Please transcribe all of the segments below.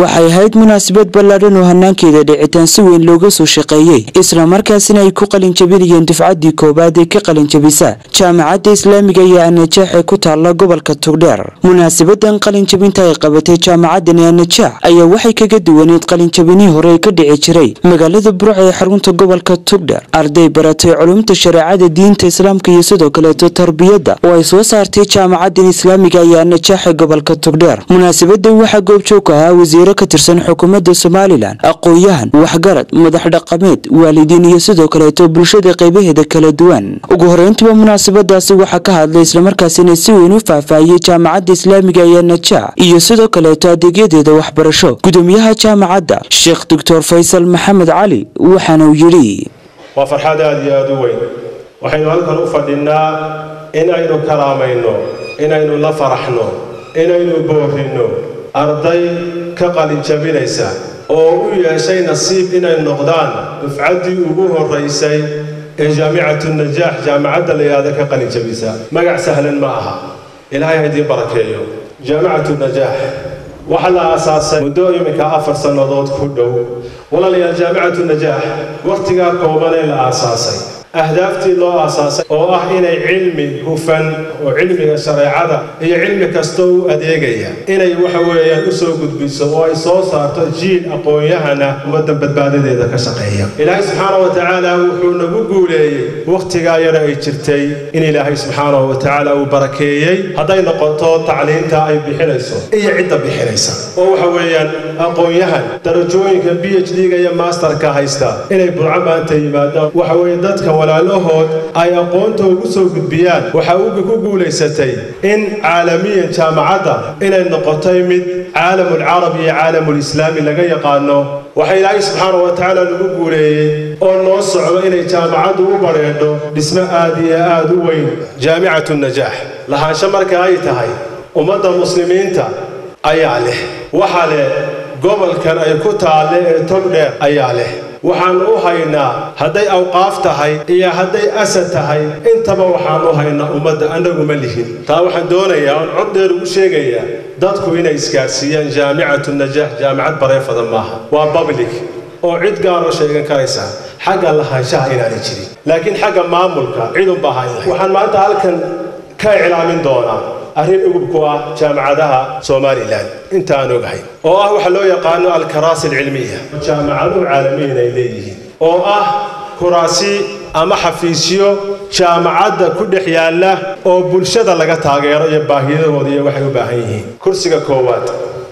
waxay ahayd munaasabad ballaadhan oo hanaankeeda dhicitaan si weyn looga soo shaqeeyey. Islamarkaasina ay ku qalinjabinayeen dufcaddii koowaad ee ka qalinjabisa jaamacadda islaamiga iyo anajaax ee ku taalla gobolka tugdheer munaasabadan qalinjabinta ay qabatay jaamacadani anajaax ayaa waxay kaga duwaneed qalinjabinihii hore ee ka dhici jiray. Magaalada burca ee xarunta gobolka tugdheer arday baratay culumta shareecada diinta islaamka iyo sidoo kaleeto tarbiyadda oo ay soo saartay jaamacadan islaamiga iyo anajaax ee gobolka tugdheer munaasabadan waxaa goobjoog ahaa wasiiro ka tirsan xukuumadda somalilan aqoon-yahan waxgarad madax dhaqameed waalidiin iyo sidoo kaleeto bulshada qaybaheeda kala duwan. Ugu horeyntiba munaasabadaasi waxaa ka hadlay islamarkaasina si weyn u faahfaahiyey jaamacadda islaamiga ee najaax iyo sidoo kaleeto adeegyadeeda waxbarasho. Gudoomiyaha jaamacadda sheekh doctor faysal maxamed cali waxaana uu yidhi waa farxad aada iyo aada u weyn. Waxaynu halkan u fadhinnaa inaynu kalaamayno inaynu la faraxno inaynu boorinno arday ka qalinjabinaysa oo u yeeshay nasiib inay noqdaan dufcaddii ugu horraysay ee jaamicatu najaax jaamacadda la ka qalinjabisa magac sahlan ma aha. Ilaahay ha idiin barakeeyo. Jaamicatu najaax waxaa la aasaasay muddo iminka afar sannadood ku dhow. Walaalayaal jaamicatu najaax wakhtigaa kooban ee la aasaasay ahdaaftii loo aasaasay oo ah inay cilmi hufan oo cilmiga shareecada iyo cilmi kastoo u adeegaya inay waxa weeyaan u soo gudbiso oo ay soo saarto jiil aqoon-yahana ummadda badbaadadeeda ka shaqeeya. Ilaahay subxaana wa tacaala wuxuu nagu guuleeyey wakhtigaa yara ay jirtay in ilaahay subxaanahu wa tacaala uu barakeeyey hadday noqoto tacliinta ay bixinayso iyo cidda bixinaysa. Oo waxa weeyaan aqoon-yahan darajooyinka b h d-ga iyo masterka haysta inay burco maanta yimaadaan. Waxa weeye dadka walaalahood ay aqoonta ugu soo gudbiyaan. Waxaa uga ku guulaysatay in caalamiyan jaamacadda inay noqotay mid caalamulcarabi iyo caalamulislaami laga yaqaano. Waxaa ilaahay subxaana wa tacaala lagu guuleeyey oo noo socdo inay jaamacaddu u badheedho dhismo aad iyo aad u weyn jaamicatu najaax lahaansho marka ay tahay ummadda muslimiinta ayaa leh. Waxaa leh gobolkan ay ku taalle ee togdheer ayaa leh waxaan u haynaa hadday awqaaf tahay iyo hadday asad tahay intaba waxaan haynaa ummadda annagu ma lihin. Taa waxaan doonayaa oon cod dheer ugu sheegayaa dadku inay isgaadhsiiyaan jaamicatu najaax jaamicad bareefada maaha. Waa public oo cid gaaroo sheegan karaysa xagga lahaanshaha inaanay jirin. Laakiin xagga maamulka cidunbaa hayn waxaan maanta halkan ka iclaamin doonaa arrin ugub ku ah jaamacadaha somalilan inta aan ogahay. Oo ah waxa loo yaqaano alkaraasi alcilmiya jaamacaduhu caalamiyin ay leeyihiin. Oo ah kuraasi ama xafiisyo jaamacadda ku dhex yaalla oo bulshada laga taageero iyo baahiyadahooda iyo waxay u baahan yihiin. Kursiga koowaad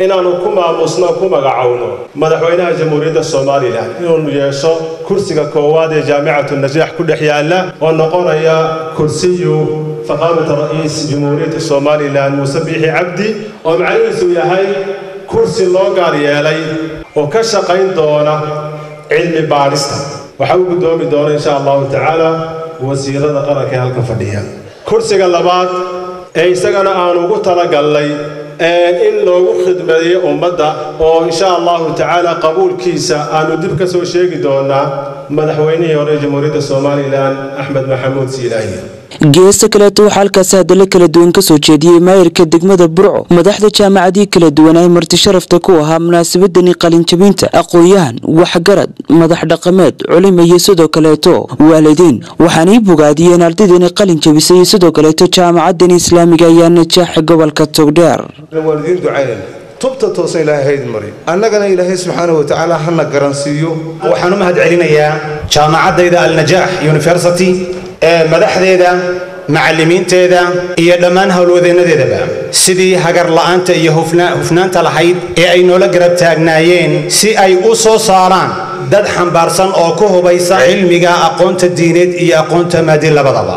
inaannu ku maamusno ku magacowno madaxweynaha jamhuuriyadda somalilan inuunu yeesho kursiga koowaad ee jaamicatu najaax ku dhex yaalla oo noqonaya kursiyu faqaamata ra'iis jamhuuriyadda somalilan muuse biixi cabdi oo macnihiisu yahay kursi loo gaar yeelay oo ka shaqayn doona cilmi baadhista waxaa u guddoomi doona insha allahu tacaala wasiirada qaranka ee halka fadhiya. Kursiga labaad ee isagana aanu ugu talagalnay in loogu khidmeeyo ummadda oo insha allahu tacaala qabuulkiisa aanu dib ka soo sheegi doonaa madaxweynihii hore jamhuuriyadda somalilan axmed maxamuud siilaayi geesta kaleeto waxaa halkaasi hadallo kala duwan ka soo jeediyey maayirka degmada burco madaxda jaamacadii kala duwan ay marti sharafta ku ahaa munaasabadani qalinjabinta aqoon-yahan waxgarad madax dhaqameed culima iyo sidoo kaleeto waalidiin. Waxaanay bogaadiyeen ardaydani qalin jabisay iyo sidoo kaleeto jaamacadani islaamiga ayaa najaaxa gobolka togdheer tubta toosa ilaahay hayd mari. Annagana ilaahay subxaana wa tacaala hana garansiiyo. Waxaan u mahad celinayaa jaamacaddayda alnajaax university madaxdeeda macallimiinteeda iyo dhammaan howlwadeennadeedaba sidii hagar la'aanta iyo hufnaanta lahayd ee ay noola garab taagnaayeen si ay u soo saaraan dad xambaarsan oo ku hubaysa cilmiga aqoonta diineed iyo aqoonta maadi labadaba.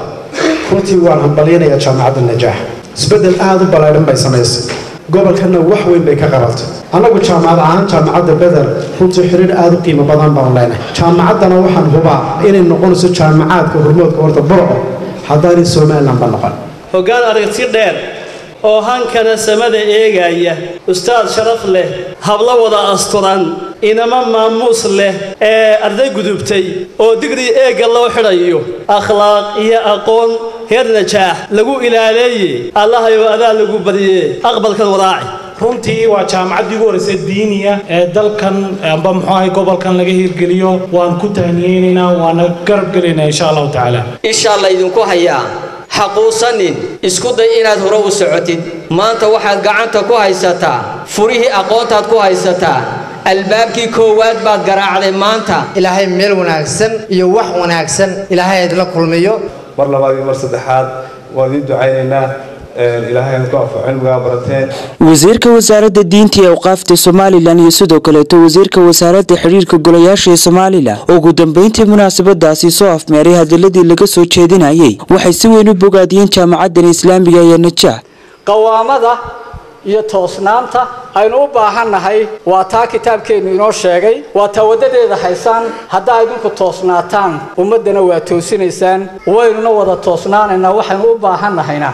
Runtii waan hambalyanayaa jaamacadda najaax isbeddel aad u ballaadhan bay samaysay gobolkanna wax weyn bay ka qabatay annagu jaamacad ahaan jaamacadda beder runtii xiriir aad u qiimo badan baanu leenahay. Jaamacaddana waxaan hubaa inay noqonayso jaamacaadka hormoodka horta burco haddaanay somalilanba noqon. Hoggaan aragti dheer oo hankana samada eegaya ustaad sharaf leh hablo wada asturan inama maamuus leh ee arday gudubtay oo digrii eegga loo xidhayo akhlaaq iyo aqoon heer najaax lagu ilaaleeye allahayow adaa lagu badiyee aqbalkan wadaaci runtii waa jaamacaddii ugu horreysay diiniya ee dalkan amba muxuu ahay gobolkan laga hirgeliyo. Waan ku tahniyeynaynaa waana garab gelaynaa insha allahu tacaala. Insha allah idinku hayaa xaquusanin isku day inaad hore u socotid. Maanta waxaad gacanta ku haysataa furihii aqoontaad ku haysataa albaabkii koowaad baad garaacday maanta. Ilaahay meel wanaagsan iyo wax wanaagsan ilaahay idla kulmiyo mar labaad iyo mar saddexaad waan idiin ducaynaynaa. Wasiirka wasaaradda diinta ee awqaafta somalilan iyo sidoo kaleeto wasiirka wasaaradda xidhiirka golayaasha ee somalilan ugu dambeyntii munaasabadaasi soo afmeeray hadaladii laga soo jeedinayay waxay si weyn u bogaadiyeen jaamacadan islaamiga ee najaax qawaamada iyo toosnaanta aynu u baahannahay waa taa kitaabkeennu inoo sheegay waa taa waddadeeda haysaan haddaa idinku toosnaataan ummaddana waa toosinaysaan waynuna wada toosnaanaynaa waxaynu u baahannahayna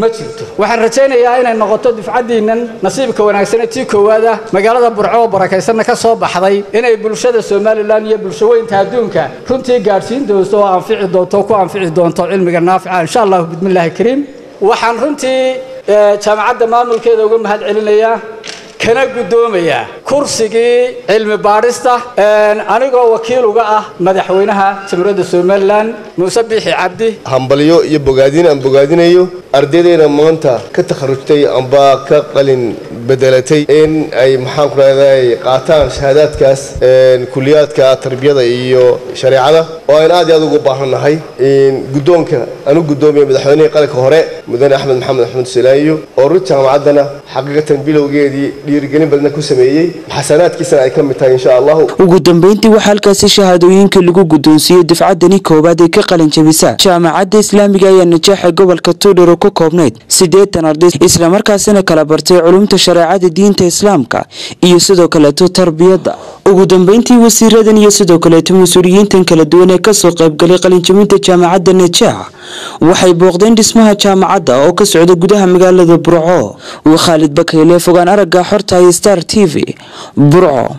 ma jirto. Waxaan rajaynayaa inay noqoto dufcaddiinnan nasiibka wanaagsan ee tii koowaad ah magaalada burco oo barakaysanna ka soo baxday inay bulshada somalilan iyo bulshaweynta adduunka runtii gaadhsiin doonto oo anfici doonto ku anfici doonto cilmiga naafica insha allahu bismillaahi kariim. Waxaan runtii jaamacadda maamulkeeda uga mahad celinayaa kana guddoomayaa kursigii cilmi baadhista anigoo wakiil uga ah madaxweynaha jamhuuriyadda somalilan muuse biixi cabdi. Hambalyo iyo bogaadin aan bogaadinayo ardaydeena maanta ka takharujtay amba ka qalin bedelatay in ay maxaan ku rahday qaataan shahaadaadkaas kuliyaadka tarbiyada iyo shareecada. Oo aynu aad iyo aad ugu baahannahay guddoonka anu guddoomiya madaxweynihii qalinka hore mudane axmed maxamed axmed salaayo oo run jaamacaddana xaqiiqatan bilowgeedii dhiirigelin badna ku sameeyey. Xasanaadkiisana ay ka mid tahay insha allahu. Ugu dambeyntii waxaa halkaasi shahaadooyinka lagu guddoonsiiyey dufcaddani koowaad ee ka qalin jabisa jaamacadda islaamiga ayaa najaaxa gobolka tuudhar oo ka koobnayd. Siddeetan arday islamarkaasina kala bartay culumta shareecada diinta islaamka iyo sidoo kaleeto tarbiyadda ugu dambeyntii wasiiradan iyo sidoo kaleeto mas'uuliyiintan kala duwan ee ka soo qaybgalay qalinjabinta jaamacadda najaax waxay booqdeen dhismaha jaamacadda oo ka socda gudaha magaalada burco. Waa khaalid bakayle fogaan aragga xorta iyo star t v. Burco